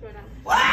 explorando.